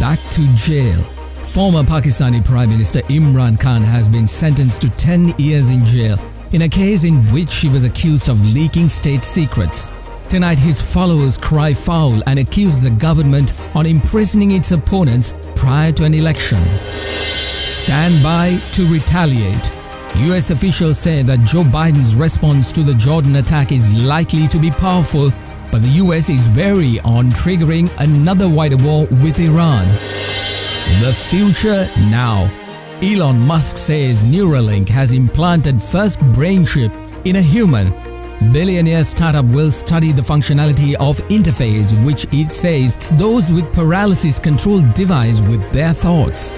back to jail. Former Pakistani Prime Minister Imran Khan has been sentenced to 10 years in jail in a case in which he was accused of leaking state secrets. Tonight, his followers cry foul and accuse the government on imprisoning its opponents prior to an election. Stand by to retaliate. US officials say that Joe Biden's response to the Jordan attack is likely to be powerful, but the US is wary on triggering another wider war with Iran. The future now. Elon Musk says Neuralink has implanted first brain chip in a human Billionaire startup will study the functionality of interface which it says those with paralysis control device with their thoughts.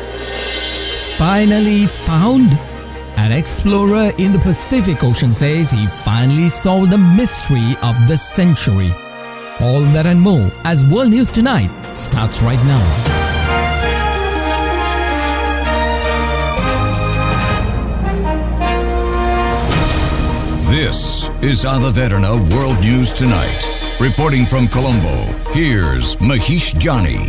Finally found? An explorer in the Pacific Ocean says he finally solved the mystery of the century. All that and more as World News Tonight starts right now. This is Ada Derana World News Tonight. Reporting from Colombo, here's Mahieash Johnney.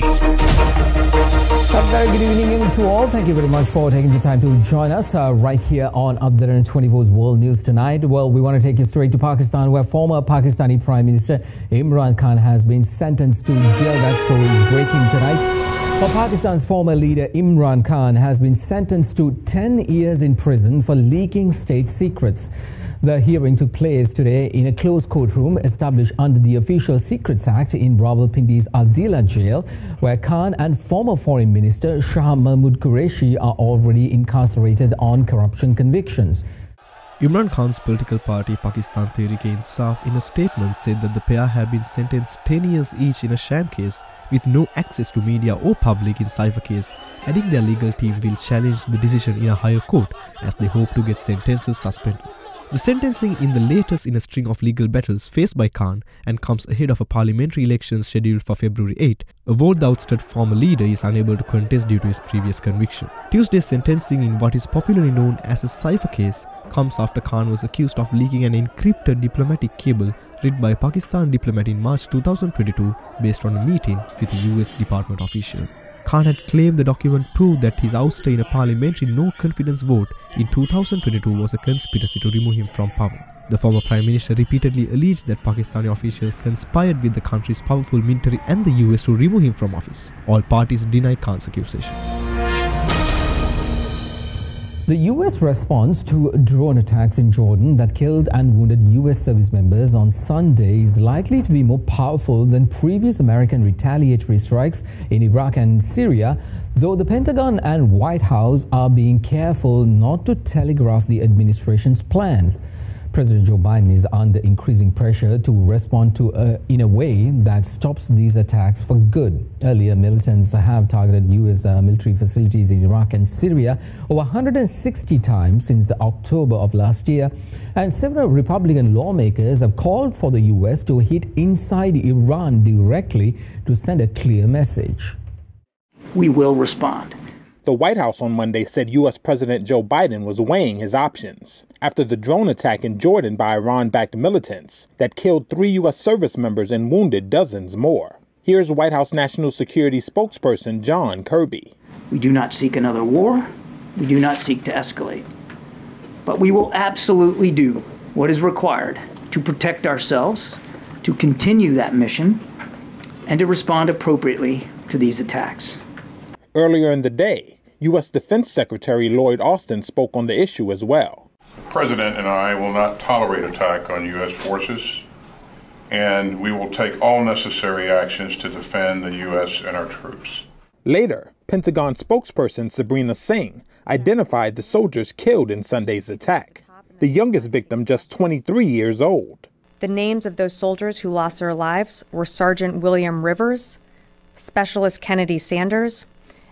Very good evening to all. Thank you very much for taking the time to join us uh, right here on Ada Derana 24's World News Tonight. Well, we want to take you straight to Pakistan, where former Pakistani Prime Minister Imran Khan has been sentenced to jail. That story is breaking tonight. Well, Pakistan's former leader Imran Khan has been sentenced to 10 years in prison for leaking state secrets. The hearing took place today in a closed courtroom established under the Official Secrets Act in Rawalpindi's Adiala jail, where Khan and former Foreign Minister Shah Mahmood Qureshi are already incarcerated on corruption convictions. Imran Khan's political party Pakistan Tehreek-e-Insaf in a statement said that the pair have been sentenced 10 years each in a sham case with no access to media or public in cipher case, adding their legal team will challenge the decision in a higher court as they hope to get sentences suspended. The sentencing in the latest in a string of legal battles faced by Khan and comes ahead of a parliamentary election scheduled for February 8, a vote the ousted former leader is unable to contest due to his previous conviction. Tuesday's sentencing in what is popularly known as a cipher case comes after Khan was accused of leaking an encrypted diplomatic cable read by a Pakistan diplomat in March 2022 based on a meeting with a US Department official. Khan had claimed the document proved that his ouster in a parliamentary no-confidence vote in 2022 was a conspiracy to remove him from power. The former Prime Minister repeatedly alleged that Pakistani officials conspired with the country's powerful military and the US to remove him from office. All parties deny Khan's accusation. The US response to drone attacks in Jordan that killed and wounded US service members on Sunday is likely to be more powerful than previous American retaliatory strikes in Iraq and Syria, though the Pentagon and White House are being careful not to telegraph the administration's plans. President Joe Biden is under increasing pressure to respond to uh, in a way that stops these attacks for good. Earlier, militants have targeted U.S. Uh, military facilities in Iraq and Syria over 160 times since October of last year, and several Republican lawmakers have called for the U.S. to hit inside Iran directly to send a clear message. We will respond. The White House on Monday said U.S. President Joe Biden was weighing his options after the drone attack in Jordan by Iran backed militants that killed three U.S. service members and wounded dozens more. Here's White House National Security spokesperson John Kirby. We do not seek another war. We do not seek to escalate. But we will absolutely do what is required to protect ourselves, to continue that mission, and to respond appropriately to these attacks. Earlier in the day, U.S. Defense Secretary Lloyd Austin spoke on the issue as well. The President and I will not tolerate attack on U.S. forces, and we will take all necessary actions to defend the U.S. and our troops. Later, Pentagon spokesperson Sabrina Singh identified the soldiers killed in Sunday's attack, the youngest victim just 23 years old. The names of those soldiers who lost their lives were Sergeant William Rivers, Specialist Kennedy Sanders,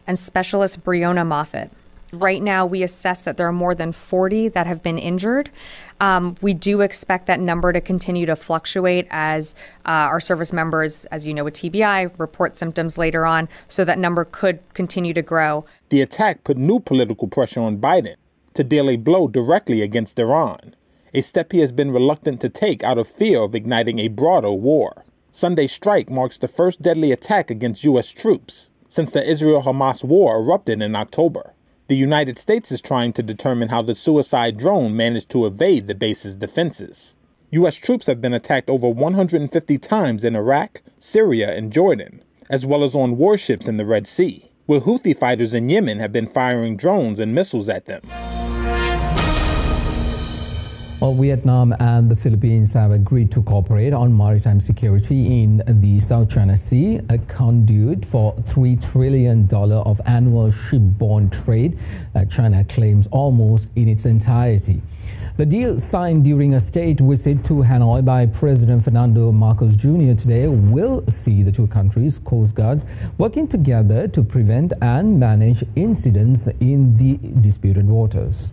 and Specialist Breonna Moffett. Right now, we assess that there are more than 40 that have been injured. Um, we do expect that number to continue to fluctuate as uh, our service members, as you know, with TBI, report symptoms later on, so that number could continue to grow. The attack put new political pressure on Biden to deal a blow directly against Iran, a step he has been reluctant to take out of fear of igniting a broader war. Sunday's strike marks the first deadly attack against U.S. troops since the Israel Hamas war erupted in October. The United States is trying to determine how the suicide drone managed to evade the base's defenses. U.S. troops have been attacked over 150 times in Iraq, Syria, and Jordan, as well as on warships in the Red Sea, where Houthi fighters in Yemen have been firing drones and missiles at them. Well, Vietnam and the Philippines have agreed to cooperate on maritime security in the South China Sea, a conduit for $3 trillion of annual shipborne trade that China claims almost in its entirety. The deal signed during a state visit to Hanoi by President Ferdinand Marcos Jr. today will see the two countries' coast guards working together to prevent and manage incidents in the disputed waters.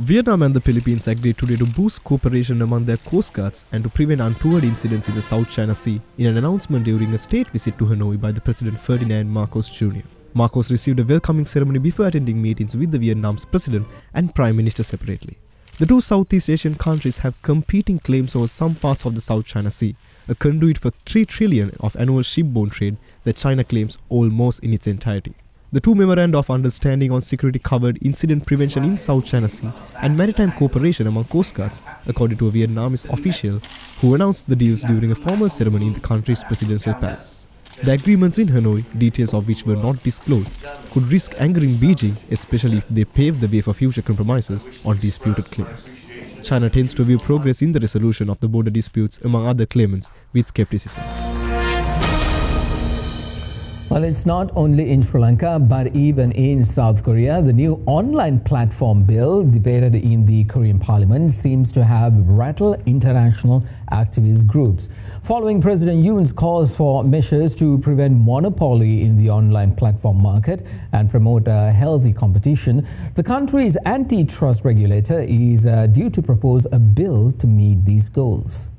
Vietnam and the Philippines agreed today to boost cooperation among their coast guards and to prevent untoward incidents in the South China Sea in an announcement during a state visit to Hanoi by the President Ferdinand Marcos Jr. Marcos received a welcoming ceremony before attending meetings with the Vietnam's president and prime minister separately. The two Southeast Asian countries have competing claims over some parts of the South China Sea, a conduit for 3 trillion of annual shipborne trade that China claims almost in its entirety. The two memoranda of understanding on security covered incident prevention in South China Sea and maritime cooperation among coast guards, according to a Vietnamese official who announced the deals during a formal ceremony in the country's presidential palace. The agreements in Hanoi, details of which were not disclosed, could risk angering Beijing, especially if they pave the way for future compromises on disputed claims. China tends to view progress in the resolution of the border disputes among other claimants with skepticism. Well, it's not only in Sri Lanka, but even in South Korea. The new online platform bill debated in the Korean parliament seems to have rattled international activist groups. Following President Yoon's calls for measures to prevent monopoly in the online platform market and promote a healthy competition, the country's antitrust regulator is uh, due to propose a bill to meet these goals.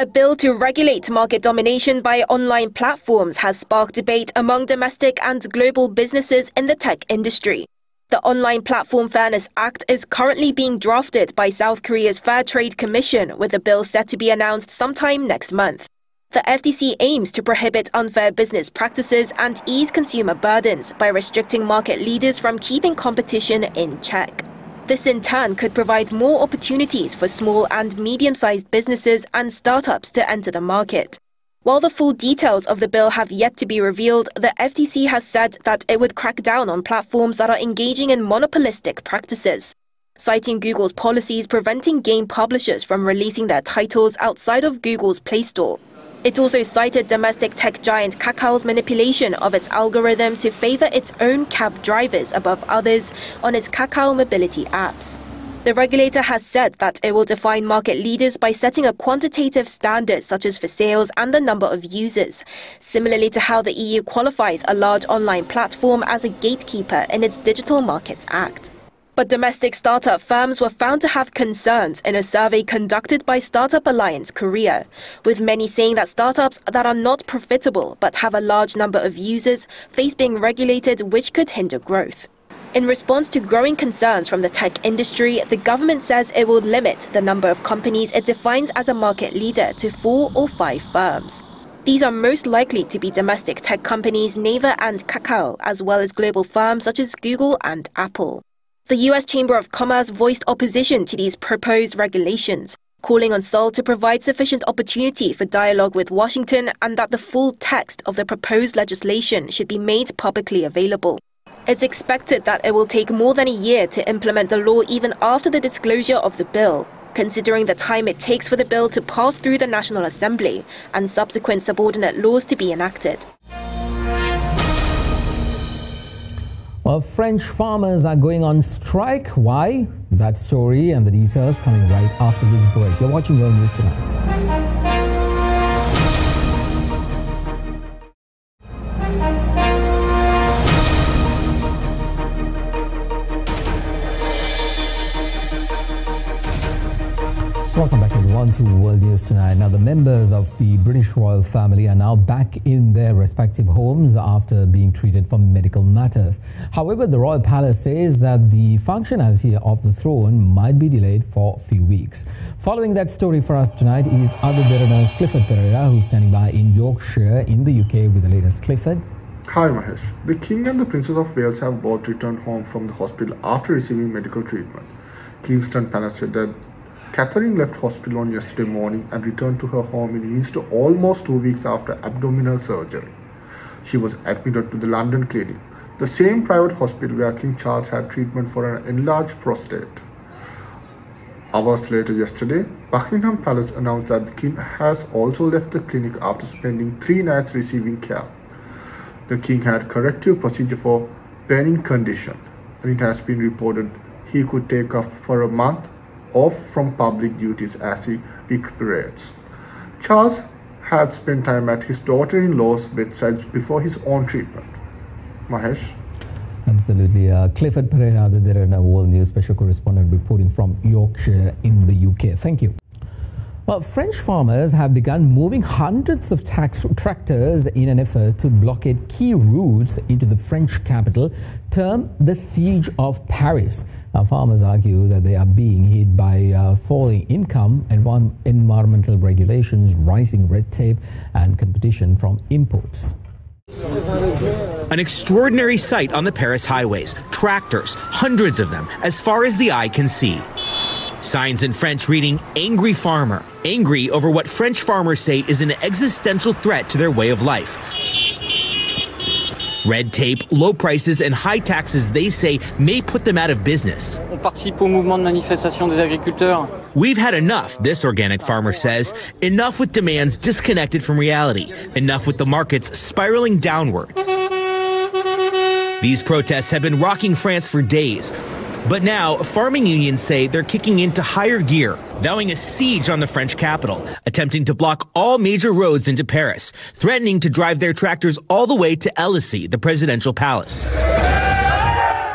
A bill to regulate market domination by online platforms has sparked debate among domestic and global businesses in the tech industry. The Online Platform Fairness Act is currently being drafted by South Korea's Fair Trade Commission, with a bill set to be announced sometime next month. The FTC aims to prohibit unfair business practices and ease consumer burdens by restricting market leaders from keeping competition in check. This in turn could provide more opportunities for small and medium-sized businesses and startups to enter the market. While the full details of the bill have yet to be revealed, the FTC has said that it would crack down on platforms that are engaging in monopolistic practices, citing Google's policies preventing game publishers from releasing their titles outside of Google's Play Store. It also cited domestic tech giant Kakao's manipulation of its algorithm to favor its own cab drivers above others on its Kakao mobility apps. The regulator has said that it will define market leaders by setting a quantitative standard such as for sales and the number of users, similarly to how the EU qualifies a large online platform as a gatekeeper in its Digital Markets Act. But domestic startup firms were found to have concerns in a survey conducted by Startup Alliance Korea, with many saying that startups that are not profitable but have a large number of users face being regulated, which could hinder growth. In response to growing concerns from the tech industry, the government says it will limit the number of companies it defines as a market leader to four or five firms. These are most likely to be domestic tech companies Naver and Kakao, as well as global firms such as Google and Apple. The US Chamber of Commerce voiced opposition to these proposed regulations, calling on Seoul to provide sufficient opportunity for dialogue with Washington and that the full text of the proposed legislation should be made publicly available. It's expected that it will take more than a year to implement the law even after the disclosure of the bill, considering the time it takes for the bill to pass through the National Assembly and subsequent subordinate laws to be enacted. Well, French farmers are going on strike. Why? That story and the details coming right after this break. You're watching World News Tonight. Welcome back everyone to World News Tonight. Now the members of the British royal family are now back in their respective homes after being treated for medical matters. However, the royal palace says that the functionality of the throne might be delayed for a few weeks. Following that story for us tonight is Ada Derana's Clifford Pereira who's standing by in Yorkshire in the UK with the latest. Clifford. Hi Mahesh. The King and the Princess of Wales have both returned home from the hospital after receiving medical treatment. Kensington Palace said that Catherine left hospital on yesterday morning and returned to her home in Leicester almost two weeks after abdominal surgery. She was admitted to the London clinic, the same private hospital where King Charles had treatment for an enlarged prostate. Hours later yesterday, Buckingham Palace announced that the King has also left the clinic after spending three nights receiving care. The King had corrective procedure for burning condition, and it has been reported he could take off for a month off from public duties as he recuperates. Charles had spent time at his daughter-in-law's bedside before his own treatment. Mahesh? Absolutely. Uh, Clifford Pereira, the Derana World News special correspondent reporting from Yorkshire in the UK. Thank you. Well, French farmers have begun moving hundreds of tax tractors in an effort to blockade key routes into the French capital, termed the Siege of Paris. Now, farmers argue that they are being hit by uh, falling income, env environmental regulations, rising red tape, and competition from imports. An extraordinary sight on the Paris highways. Tractors, hundreds of them, as far as the eye can see. Signs in French reading Angry Farmer, angry over what French farmers say is an existential threat to their way of life. Red tape, low prices, and high taxes they say may put them out of business. We've had enough, this organic farmer says. Enough with demands disconnected from reality. Enough with the markets spiraling downwards. These protests have been rocking France for days. But now, farming unions say they're kicking into higher gear, vowing a siege on the French capital, attempting to block all major roads into Paris, threatening to drive their tractors all the way to Elysee, the presidential palace.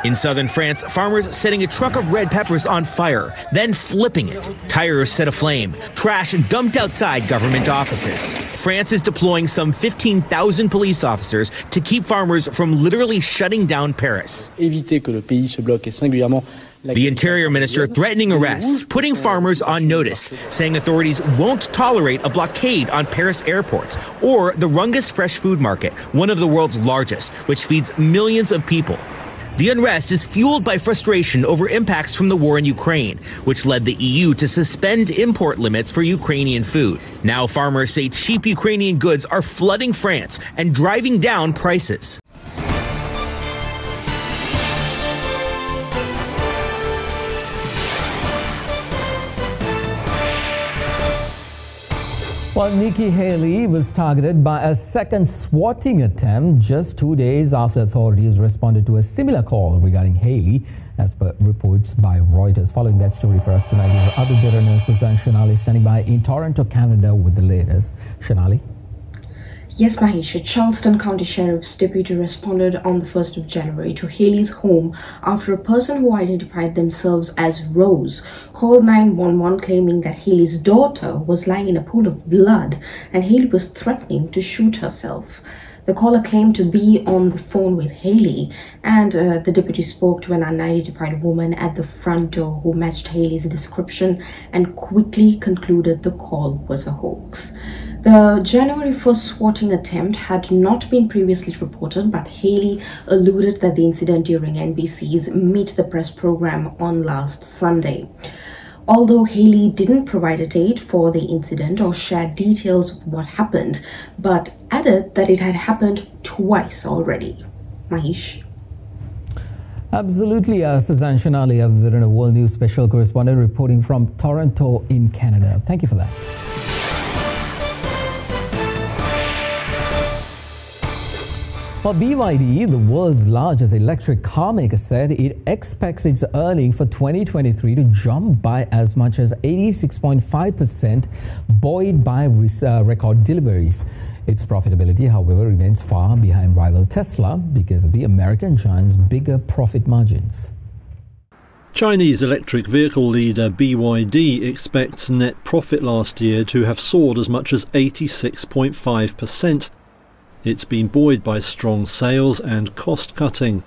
In southern France, farmers setting a truck of red peppers on fire, then flipping it. Tires set aflame, trash dumped outside government offices. France is deploying some 15,000 police officers to keep farmers from literally shutting down Paris. Eviter que le pays se bloque essentiellement. The Interior Minister threatening arrests, putting farmers on notice, saying authorities won't tolerate a blockade on Paris airports or the Rungis Fresh Food Market, one of the world's largest, which feeds millions of people. The unrest is fueled by frustration over impacts from the war in Ukraine, which led the EU to suspend import limits for Ukrainian food. Now, farmers say cheap Ukrainian goods are flooding France and driving down prices. Well, Nikki Haley was targeted by a second swatting attempt just two days after authorities responded to a similar call regarding Haley, as per reports by Reuters. Following that story for us tonight is other journalist Suzanne Shanali standing by in Toronto, Canada with the latest. Shanali? Yes, Mahesh, Charleston County Sheriff's deputy responded on the 1st of January to Haley's home after a person who identified themselves as Rose called 911 claiming that Haley's daughter was lying in a pool of blood and Haley was threatening to shoot herself. The caller claimed to be on the phone with Haley, and uh, the deputy spoke to an unidentified woman at the front door who matched Haley's description and quickly concluded the call was a hoax. The January 1st swatting attempt had not been previously reported, but Haley alluded that the incident during NBC's Meet the Press program on last Sunday. Although Haley didn't provide a date for the incident or share details of what happened, but added that it had happened twice already. Mahesh. Absolutely, uh, Suzanne Shanali, a World News special correspondent reporting from Toronto in Canada. Thank you for that. Well, BYD, the world's largest electric car maker, said it expects its earnings for 2023 to jump by as much as 86.5%, buoyed by uh, record deliveries. Its profitability, however, remains far behind rival Tesla because of the American giant's bigger profit margins. Chinese electric vehicle leader BYD expects net profit last year to have soared as much as 86.5%. It's been buoyed by strong sales and cost cutting.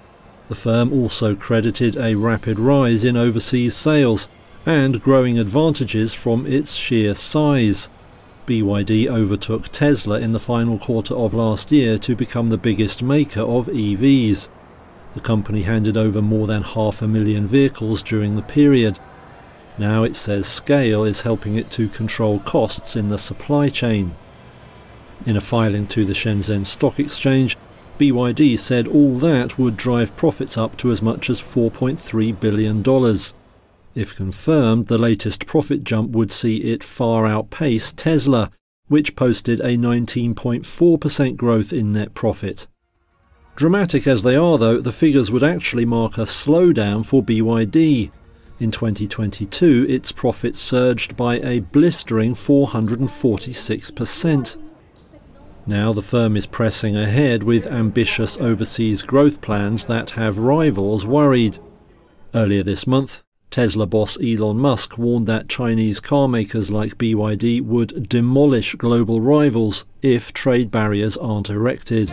The firm also credited a rapid rise in overseas sales and growing advantages from its sheer size. BYD overtook Tesla in the final quarter of last year to become the biggest maker of EVs. The company handed over more than half a million vehicles during the period. Now it says scale is helping it to control costs in the supply chain. In a filing to the Shenzhen Stock Exchange, BYD said all that would drive profits up to as much as $4.3 billion. If confirmed, the latest profit jump would see it far outpace Tesla, which posted a 19.4% growth in net profit. Dramatic as they are, though, the figures would actually mark a slowdown for BYD. In 2022, its profits surged by a blistering 446%. Now the firm is pressing ahead with ambitious overseas growth plans that have rivals worried. Earlier this month, Tesla boss Elon Musk warned that Chinese car makers like BYD would demolish global rivals if trade barriers aren't erected.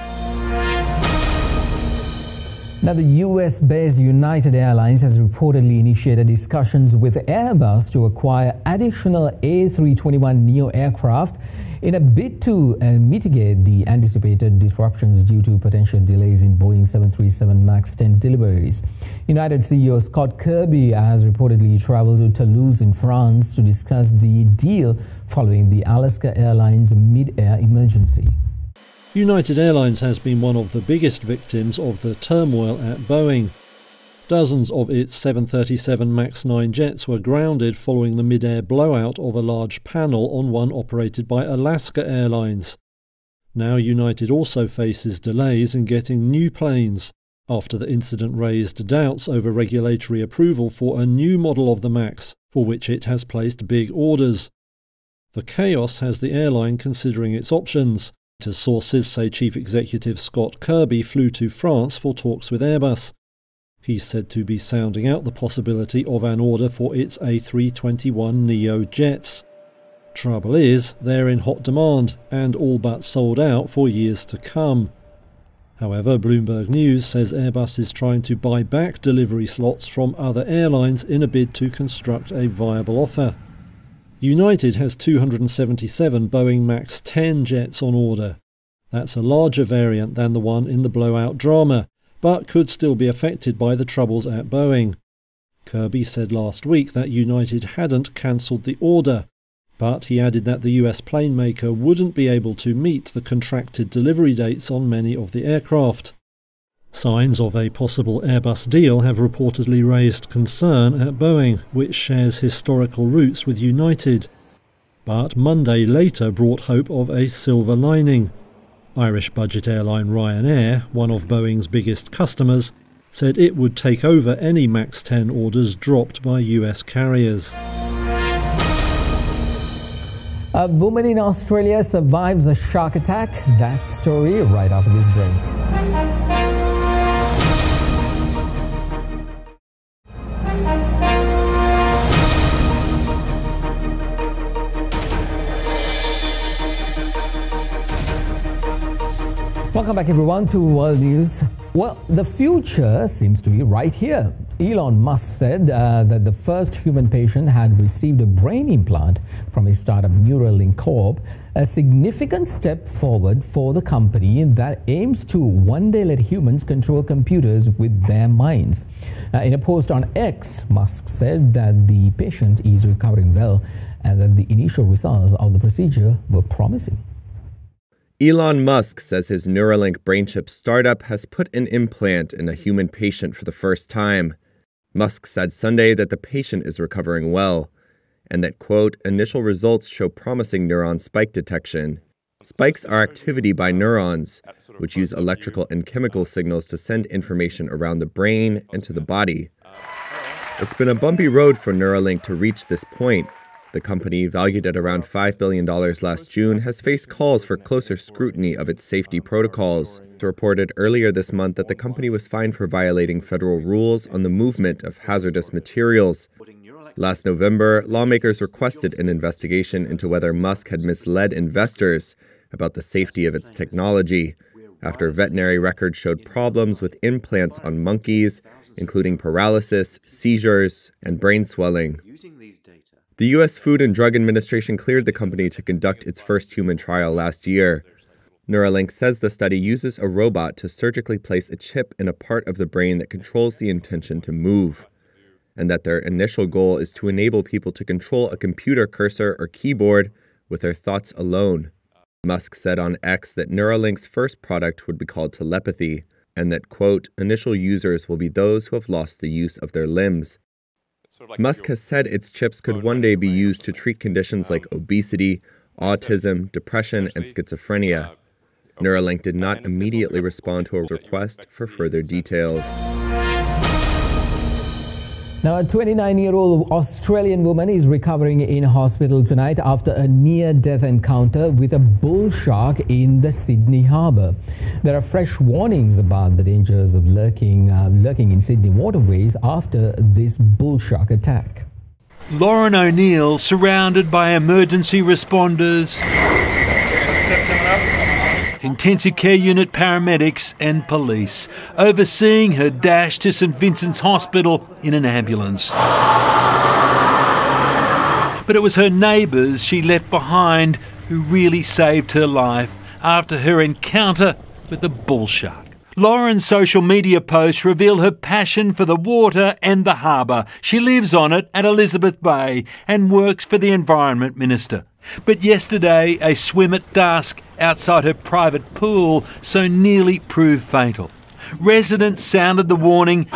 Now, the US based United Airlines has reportedly initiated discussions with Airbus to acquire additional A321neo aircraft in a bid to uh, mitigate the anticipated disruptions due to potential delays in Boeing 737 MAX 10 deliveries. United CEO Scott Kirby has reportedly traveled to Toulouse in France to discuss the deal following the Alaska Airlines mid air emergency. United Airlines has been one of the biggest victims of the turmoil at Boeing. Dozens of its 737 MAX 9 jets were grounded following the mid-air blowout of a large panel on one operated by Alaska Airlines. Now United also faces delays in getting new planes after the incident raised doubts over regulatory approval for a new model of the MAX, for which it has placed big orders. The chaos has the airline considering its options sources say Chief Executive Scott Kirby flew to France for talks with Airbus. He's said to be sounding out the possibility of an order for its A321neo jets. Trouble is, they're in hot demand and all but sold out for years to come. However, Bloomberg News says Airbus is trying to buy back delivery slots from other airlines in a bid to construct a viable offer. United has 277 Boeing MAX 10 jets on order. That's a larger variant than the one in the blowout drama, but could still be affected by the troubles at Boeing. Kirby said last week that United hadn't cancelled the order, but he added that the US plane maker wouldn't be able to meet the contracted delivery dates on many of the aircraft. Signs of a possible Airbus deal have reportedly raised concern at Boeing, which shares historical roots with United. But Monday later brought hope of a silver lining. Irish budget airline Ryanair, one of Boeing's biggest customers, said it would take over any MAX 10 orders dropped by US carriers. A woman in Australia survives a shark attack. That story right after this break. Welcome back, everyone, to World News. Well, the future seems to be right here. Elon Musk said uh, that the first human patient had received a brain implant from his startup Neuralink Corp, a significant step forward for the company that aims to one day let humans control computers with their minds. Uh, in a post on X, Musk said that the patient is recovering well and that the initial results of the procedure were promising. Elon Musk says his Neuralink brain chip startup has put an implant in a human patient for the first time. Musk said Sunday that the patient is recovering well and that, quote, initial results show promising neuron spike detection. Spikes are activity by neurons, which use electrical and chemical signals to send information around the brain and to the body. It's been a bumpy road for Neuralink to reach this point, the company, valued at around $5 billion last June, has faced calls for closer scrutiny of its safety protocols. It reported earlier this month that the company was fined for violating federal rules on the movement of hazardous materials. Last November, lawmakers requested an investigation into whether Musk had misled investors about the safety of its technology after veterinary records showed problems with implants on monkeys, including paralysis, seizures, and brain swelling. The U.S. Food and Drug Administration cleared the company to conduct its first human trial last year. Neuralink says the study uses a robot to surgically place a chip in a part of the brain that controls the intention to move, and that their initial goal is to enable people to control a computer cursor or keyboard with their thoughts alone. Musk said on X that Neuralink's first product would be called telepathy, and that, quote, initial users will be those who have lost the use of their limbs. Musk has said its chips could one day be used to treat conditions like obesity, autism, depression, and schizophrenia. Neuralink did not immediately respond to a request for further details. Now, a 29 year old Australian woman is recovering in hospital tonight after a near death encounter with a bull shark in the Sydney harbour. There are fresh warnings about the dangers of lurking, uh, lurking in Sydney waterways after this bull shark attack. Lauren O'Neill, surrounded by emergency responders, intensive care unit paramedics and police, overseeing her dash to St Vincent's Hospital in an ambulance. But it was her neighbours she left behind who really saved her life after her encounter with the bull shark. Lauren's social media posts reveal her passion for the water and the harbour. She lives on it at Elizabeth Bay and works for the Environment Minister. But yesterday, a swim at dusk outside her private pool so nearly proved fatal. Residents sounded the warning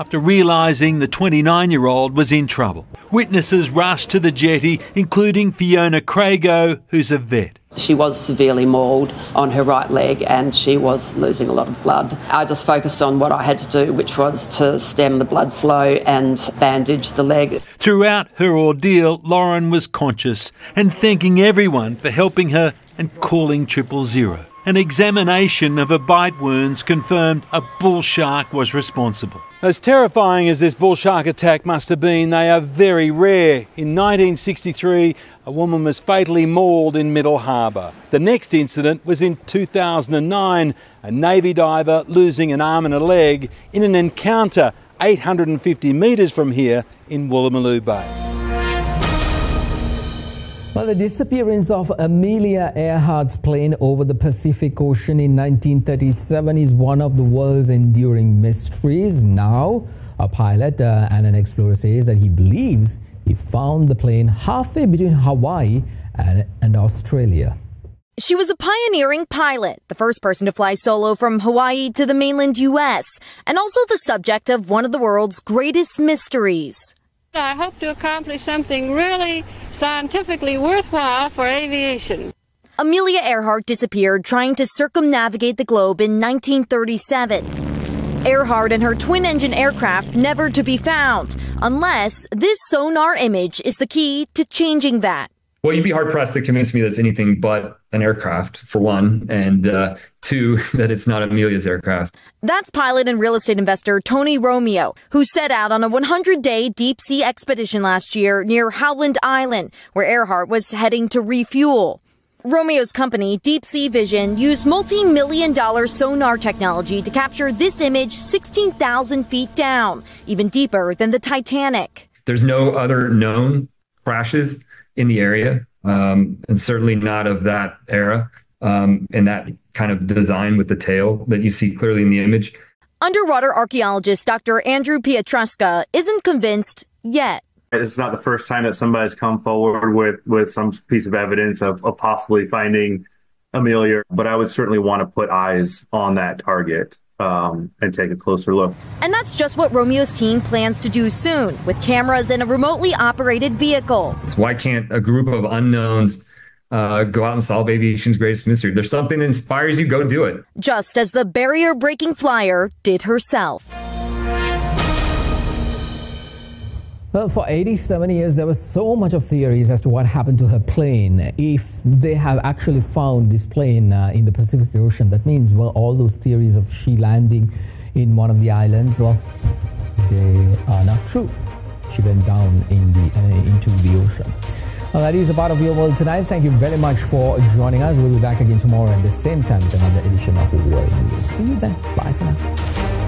after realising the 29 year old was in trouble. Witnesses rushed to the jetty, including Fiona Crago, who's a vet. She was severely mauled on her right leg and she was losing a lot of blood. I just focused on what I had to do, which was to stem the blood flow and bandage the leg. Throughout her ordeal, Lauren was conscious and thanking everyone for helping her and calling triple zero. An examination of her bite wounds confirmed a bull shark was responsible. As terrifying as this bull shark attack must have been, they are very rare. In 1963, a woman was fatally mauled in Middle Harbour. The next incident was in 2009, a Navy diver losing an arm and a leg in an encounter 850 metres from here in Woolloomooloo Bay. Well, the disappearance of Amelia Earhart's plane over the Pacific Ocean in 1937 is one of the world's enduring mysteries. Now, a pilot uh, and an explorer says that he believes he found the plane halfway between Hawaii and, and Australia. She was a pioneering pilot, the first person to fly solo from Hawaii to the mainland U.S., and also the subject of one of the world's greatest mysteries. I hope to accomplish something really scientifically worthwhile for aviation. Amelia Earhart disappeared trying to circumnavigate the globe in 1937. Earhart and her twin engine aircraft never to be found, unless this sonar image is the key to changing that. Well, you'd be hard pressed to convince me that's anything but an aircraft, for one, and uh, two, that it's not Amelia's aircraft. That's pilot and real estate investor Tony Romeo, who set out on a 100 day deep sea expedition last year near Howland Island, where Earhart was heading to refuel. Romeo's company, Deep Sea Vision, used multi million dollar sonar technology to capture this image 16,000 feet down, even deeper than the Titanic. There's no other known crashes in the area, um, and certainly not of that era um, and that kind of design with the tail that you see clearly in the image. Underwater archaeologist Dr. Andrew Pietruszka isn't convinced yet. It's not the first time that somebody's come forward with, with some piece of evidence of, of possibly finding Amelia, but I would certainly want to put eyes on that target um, and take a closer look. And that's just what Romeo's team plans to do soon with cameras and a remotely operated vehicle. Why can't a group of unknowns uh, go out and solve aviation's greatest mystery? There's something that inspires you, go do it. Just as the barrier breaking flyer did herself. Well, for 87 years, there was so much of theories as to what happened to her plane. If they have actually found this plane uh, in the Pacific Ocean, that means, well, all those theories of she landing in one of the islands, well, they are not true. She went down in the, uh, into the ocean. Well, that is a part of your world tonight. Thank you very much for joining us. We'll be back again tomorrow at the same time with another edition of the World News. See you then. Bye for now.